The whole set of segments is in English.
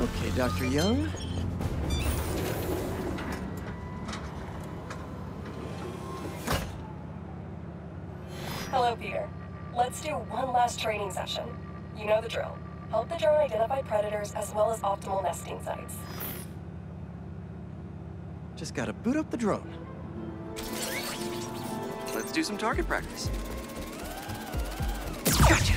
Okay, Dr. Young. Hello, Peter. Let's do one last training session. You know the drill. Help the drone identify predators as well as optimal nesting sites. Just gotta boot up the drone. Let's do some target practice. Gotcha!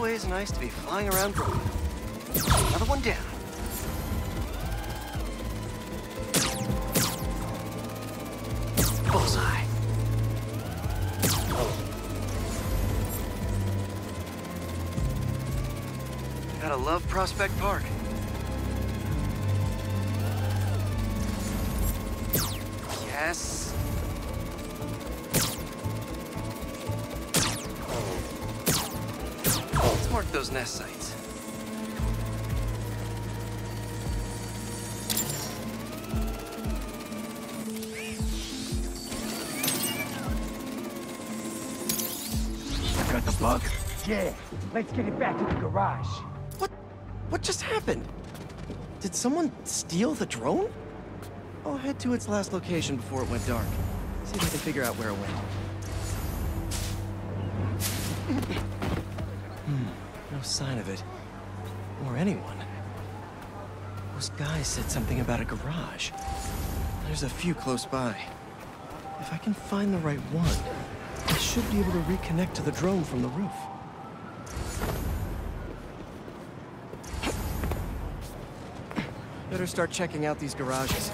Always nice to be flying around. Another one down. Bullseye. Gotta love Prospect Park. Yes. Let's those nest sites. Got the bug? Yeah. Let's get it back to the garage. What? What just happened? Did someone steal the drone? I'll head to its last location before it went dark. See if I can figure out where it went. hmm, no sign of it. Or anyone. Those guys said something about a garage. There's a few close by. If I can find the right one, I should be able to reconnect to the drone from the roof. Better start checking out these garages.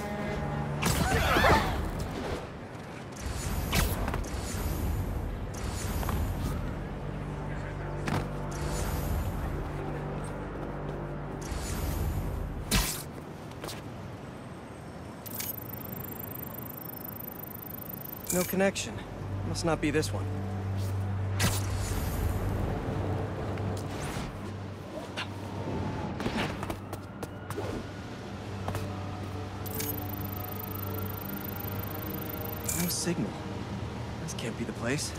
No connection. Must not be this one. No signal. This can't be the place.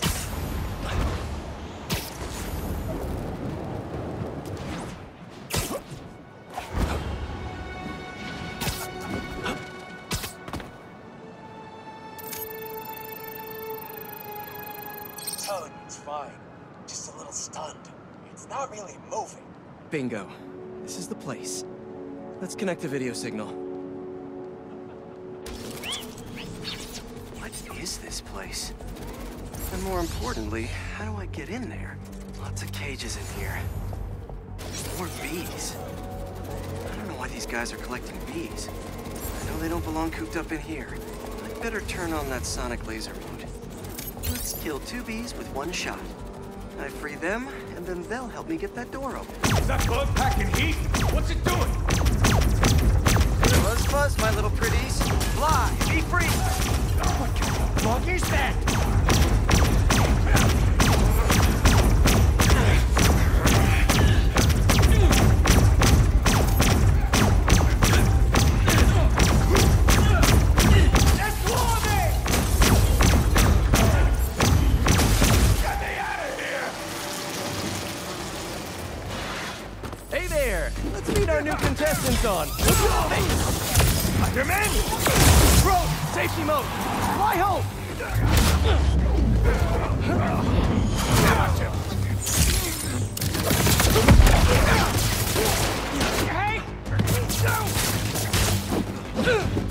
Fine. Just a little stunned. It's not really moving. Bingo. This is the place. Let's connect the video signal. What is this place? And more importantly, how do I get in there? Lots of cages in here. More bees. I don't know why these guys are collecting bees. I know they don't belong cooped up in here. I'd better turn on that sonic laser mode. Let's kill two bees with one shot. I free them, and then they'll help me get that door open. Is that bug packing heat? What's it doing? Buzz, buzz, my little pretties. Fly, be free. Oh what kind of bug is that? Our new contestants on. Come in! Bro, safety mode. Fly home. Hey! Give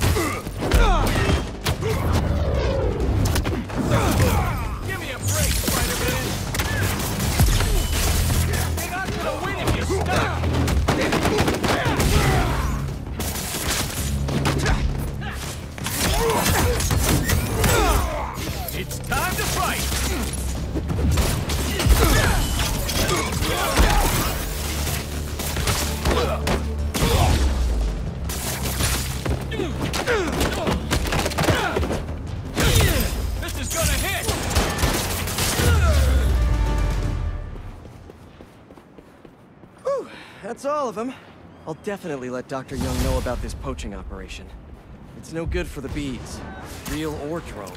all of them. I'll definitely let Dr. Young know about this poaching operation. It's no good for the bees, real or drone.